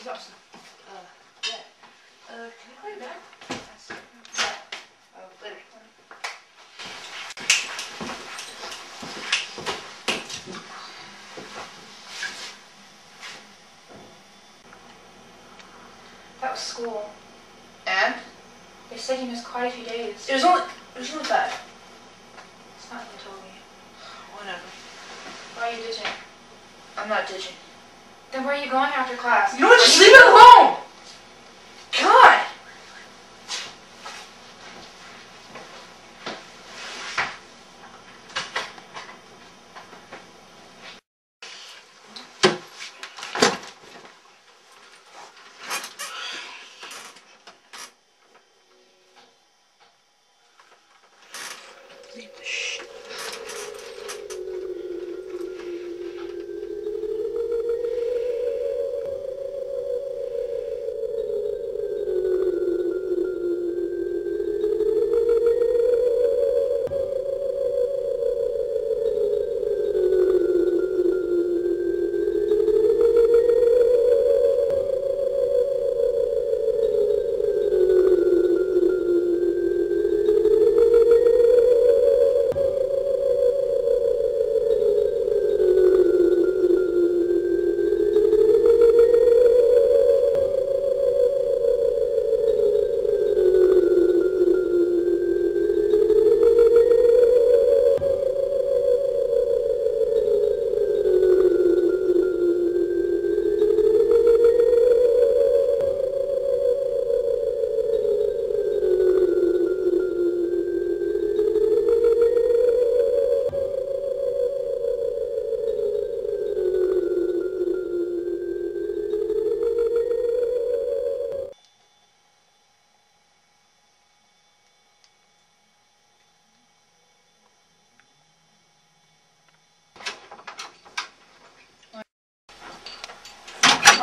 Uh, uh, oh, that was school. And? They said he missed quite a few days. It was only, it was only bad. It's not even told me. Whatever. Why are you digging? I'm not digging. Then where are you going after class? You know what? Just leave it alone.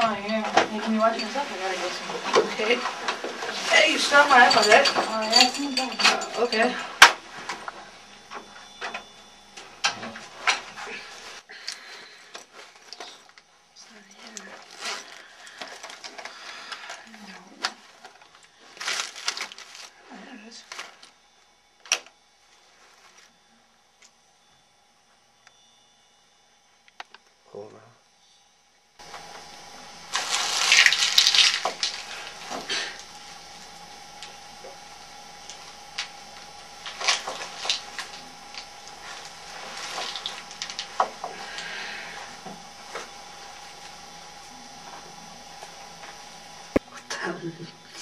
Oh, yeah. Making me watch yourself. I gotta go soon. Okay. Hey, you stole my iPod, right? Eh? Oh, yeah, it's not bad. Okay.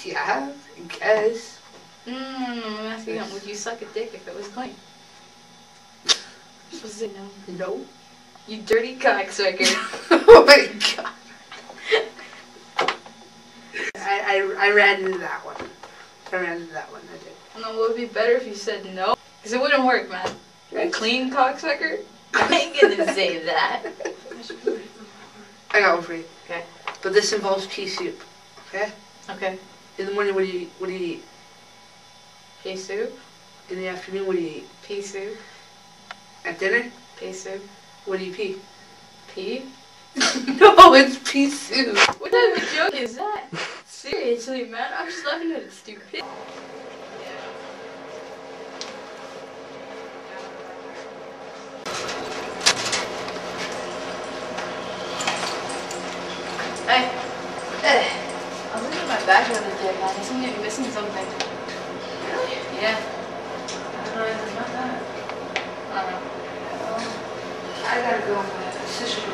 Yeah, I guess. Mmm, I'm asking him, would you suck a dick if it was clean? To say no. No. You dirty cocksucker. oh my god. I, I, I ran into that one. I ran into that one, I did. no, it would be better if you said no. Because it wouldn't work, man. A clean cocksucker? I ain't gonna say that. I got one for you. Okay. But this involves pea soup. Okay? Okay. In the morning, what do you eat? What do you eat? Pea soup? In the afternoon, what do you eat? Pea soup? At dinner, Pea soup? what do you pee? Pee? no, it's pea soup. What type of joke is that? Seriously, man, I'm just laughing at it, stupid. Hey, hey, I was looking at my bag the other day, man. Missing something. Really? Yeah. I don't know anything about that. I don't know. I gotta go. My sister.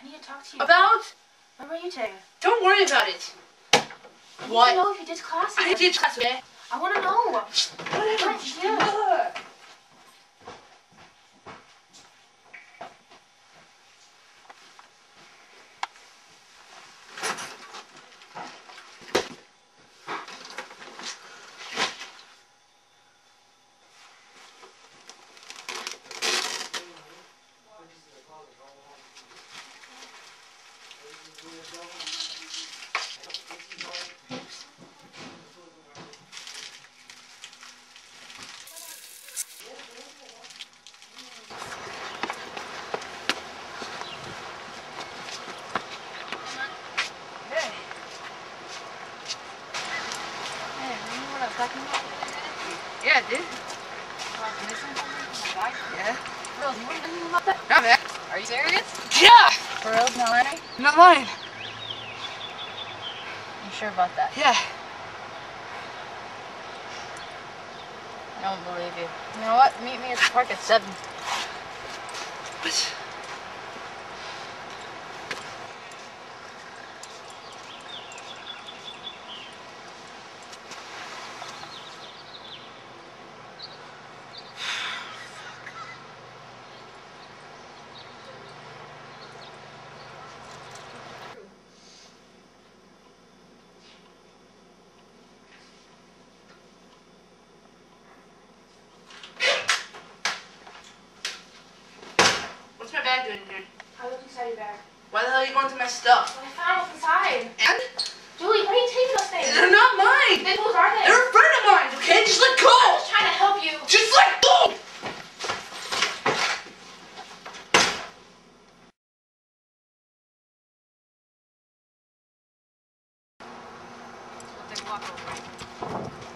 I need to talk to you. About? What were you taking? Don't worry about it. I What? to know if you did classes. I did class, okay? I want to know. Whatever. What? just Yeah. look. Hey. Hey, remember what I was talking about? Yeah, dude. I was missing something from my bag? Yeah. Bro, you weren't thinking about that? Yeah, man. Are you serious? Yeah! For real? No Not. You sure about that? Yeah. I don't believe you. You know what? Meet me at the park at 7. What? I looked inside your bag. Why the hell are you going through my stuff? Well, I found what's inside. And? Julie, why are you taking those things? They're not mine! Then whose are they? They're a friend of mine, okay? Just let go! I was trying to help you. Just let go! We'll walk over.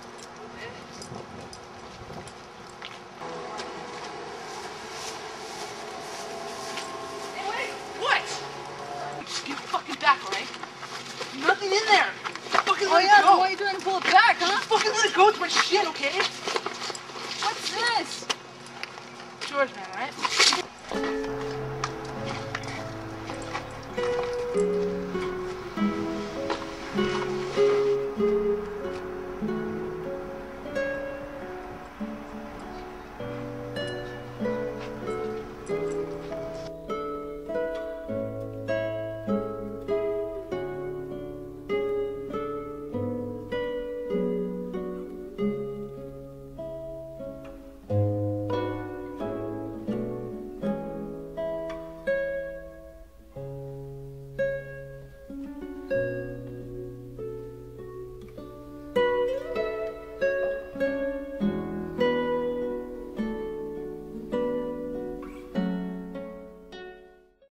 Hey, wait! What? Just give it fucking back, alright? Nothing in there! Fucking Oh let yeah, it then go! why are you doing to pull it back, huh? Fucking let it go, it's my shit, okay? What's this? George, man, alright?